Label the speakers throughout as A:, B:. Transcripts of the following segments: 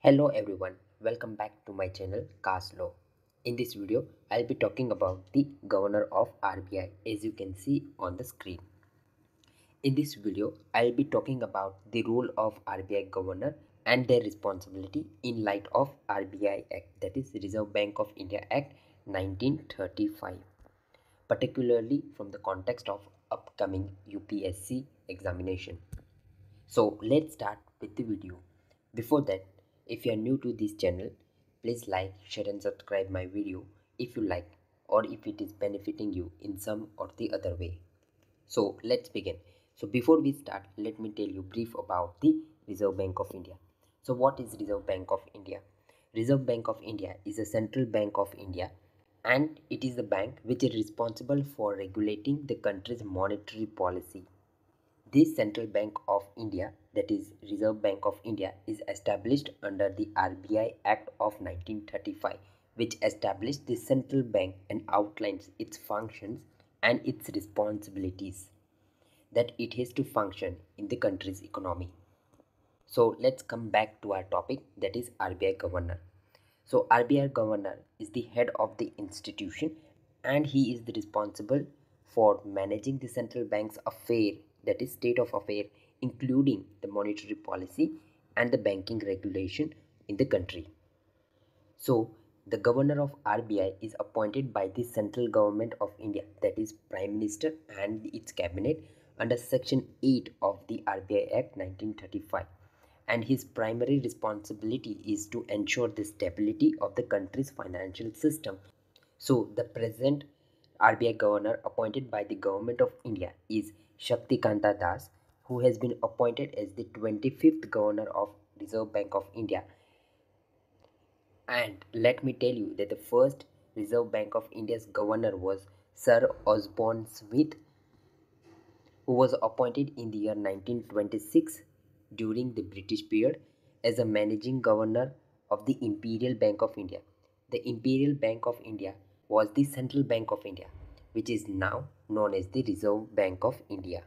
A: Hello everyone, welcome back to my channel Kaas Lo. In this video, I'll be talking about the Governor of RBI as you can see on the screen. In this video, I'll be talking about the role of RBI Governor and their responsibility in light of RBI Act that is Reserve Bank of India Act 1935 particularly from the context of upcoming UPSC examination. So let's start with the video. Before that, if you are new to this channel, please like, share and subscribe my video if you like or if it is benefiting you in some or the other way. So let's begin. So before we start, let me tell you brief about the Reserve Bank of India. So what is Reserve Bank of India? Reserve Bank of India is a central bank of India and it is the bank which is responsible for regulating the country's monetary policy. This Central Bank of India, that is Reserve Bank of India, is established under the RBI Act of 1935, which established the central bank and outlines its functions and its responsibilities that it has to function in the country's economy. So let's come back to our topic that is RBI Governor. So RBI governor is the head of the institution and he is the responsible for managing the central bank's affair that is state of affair including the monetary policy and the banking regulation in the country. So the governor of RBI is appointed by the central government of India that is prime minister and its cabinet under section 8 of the RBI Act 1935 and his primary responsibility is to ensure the stability of the country's financial system. So, the present RBI governor appointed by the government of India is Shaktikanta Das, who has been appointed as the 25th governor of Reserve Bank of India. And let me tell you that the first Reserve Bank of India's governor was Sir Osborne Smith, who was appointed in the year 1926 during the British period as a managing governor of the Imperial Bank of India. The Imperial Bank of India was the central bank of India, which is now known as the Reserve Bank of India.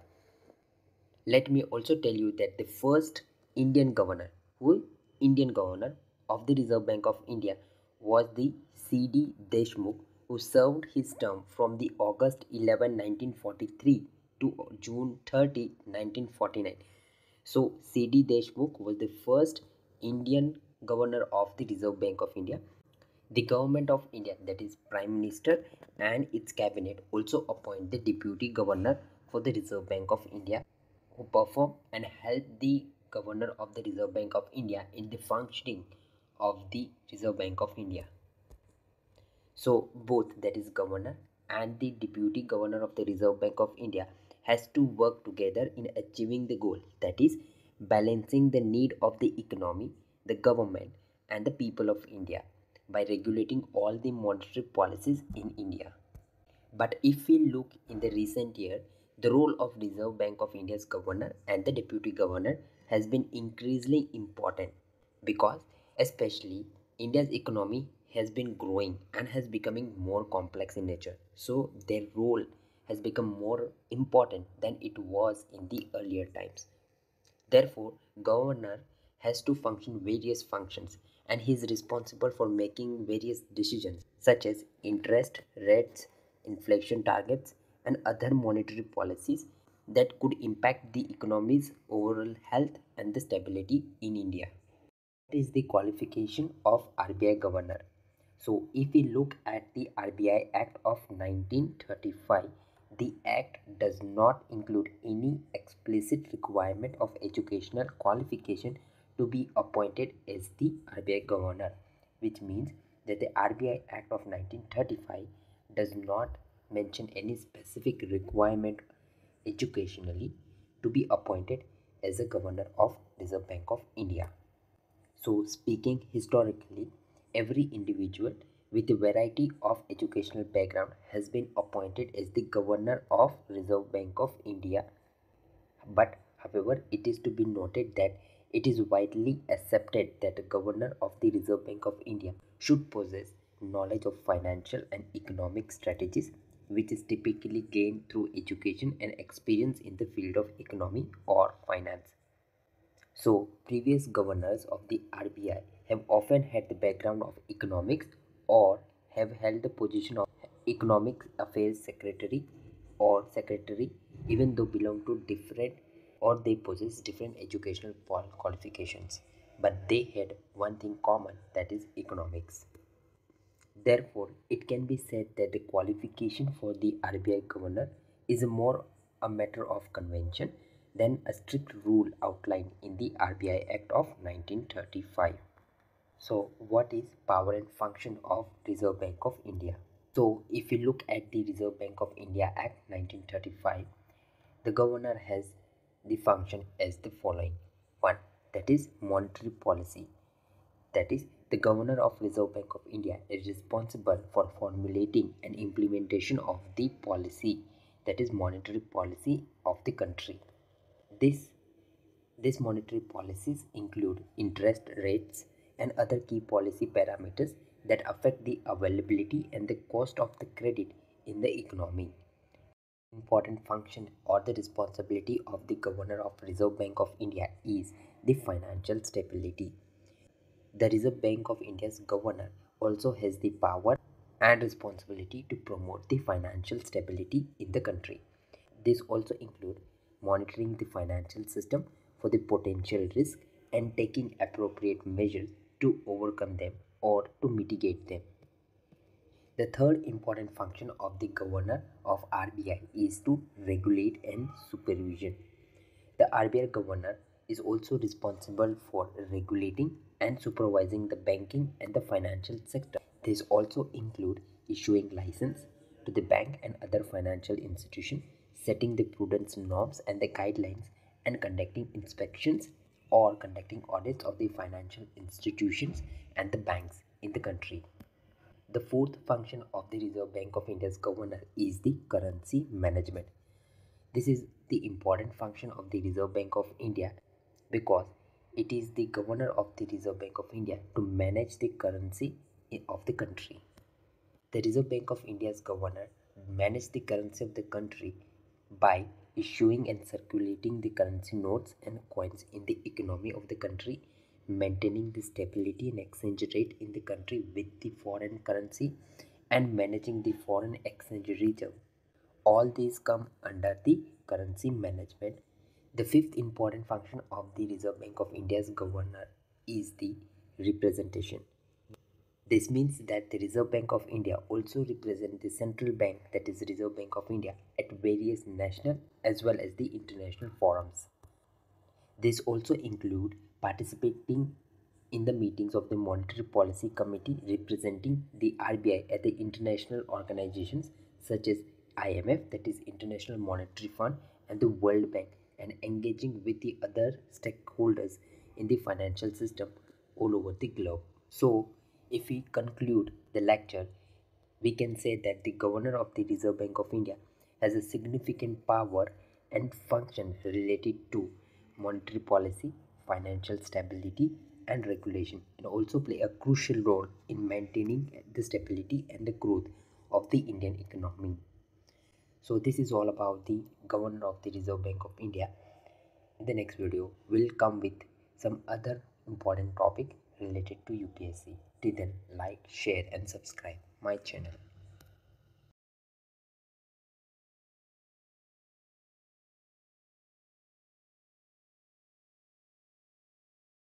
A: Let me also tell you that the first Indian governor, who Indian governor of the Reserve Bank of India was the C.D. Deshmukh, who served his term from the August 11, 1943 to June 30, 1949 so C.D. Deshmukh was the first Indian governor of the Reserve Bank of India. The government of India, that is Prime Minister and its cabinet, also appoint the deputy governor for the Reserve Bank of India, who perform and help the governor of the Reserve Bank of India in the functioning of the Reserve Bank of India. So both that is governor and the deputy governor of the Reserve Bank of India has to work together in achieving the goal that is balancing the need of the economy, the government, and the people of India by regulating all the monetary policies in India. But if we look in the recent year, the role of Reserve Bank of India's governor and the deputy governor has been increasingly important because especially India's economy has been growing and has becoming more complex in nature. So their role has become more important than it was in the earlier times. Therefore, governor has to function various functions and he is responsible for making various decisions such as interest rates, inflation targets and other monetary policies that could impact the economy's overall health and the stability in India. That is the qualification of RBI governor. So if we look at the RBI Act of 1935, the Act does not include any explicit requirement of educational qualification to be appointed as the RBI governor, which means that the RBI Act of 1935 does not mention any specific requirement educationally to be appointed as a governor of Reserve Bank of India. So, speaking historically, every individual with a variety of educational background has been appointed as the governor of Reserve Bank of India. But however, it is to be noted that it is widely accepted that the governor of the Reserve Bank of India should possess knowledge of financial and economic strategies which is typically gained through education and experience in the field of economy or finance. So, previous governors of the RBI have often had the background of economics or have held the position of economic affairs secretary or secretary even though belong to different or they possess different educational qualifications but they had one thing common that is economics therefore it can be said that the qualification for the RBI governor is more a matter of convention than a strict rule outlined in the RBI Act of 1935 so what is power and function of Reserve Bank of India? So if you look at the Reserve Bank of India Act 1935 the governor has the function as the following. One that is monetary policy. That is the governor of reserve bank of india is responsible for formulating and implementation of the policy that is monetary policy of the country. This these monetary policies include interest rates and other key policy parameters that affect the availability and the cost of the credit in the economy. Important function or the responsibility of the governor of reserve bank of india is the financial stability the reserve bank of india's governor also has the power and responsibility to promote the financial stability in the country this also include monitoring the financial system for the potential risk and taking appropriate measures to overcome them or to mitigate them the third important function of the governor of RBI is to regulate and supervision. The RBI governor is also responsible for regulating and supervising the banking and the financial sector. This also include issuing license to the bank and other financial institution, setting the prudence norms and the guidelines and conducting inspections or conducting audits of the financial institutions and the banks in the country. The fourth function of the Reserve Bank of India's governor is the currency management. This is the important function of the Reserve Bank of India because it is the governor of the Reserve Bank of India to manage the currency of the country. The Reserve Bank of India's governor manages the currency of the country by issuing and circulating the currency notes and coins in the economy of the country maintaining the stability and exchange rate in the country with the foreign currency and managing the foreign exchange reserve. All these come under the currency management. The fifth important function of the Reserve Bank of India's governor is the representation. This means that the Reserve Bank of India also represents the central bank that is Reserve Bank of India at various national as well as the international forums. This also include participating in the meetings of the Monetary Policy Committee representing the RBI at the international organizations such as IMF that is International Monetary Fund and the World Bank and engaging with the other stakeholders in the financial system all over the globe. So if we conclude the lecture we can say that the governor of the Reserve Bank of India has a significant power and function related to monetary policy financial stability and regulation and also play a crucial role in maintaining the stability and the growth of the Indian economy. So this is all about the governor of the Reserve Bank of India. In the next video, we'll come with some other important topic related to UPSC. Till then, like, share and subscribe my channel.